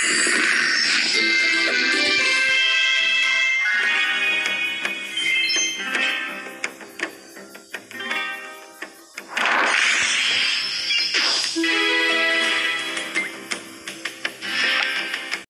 you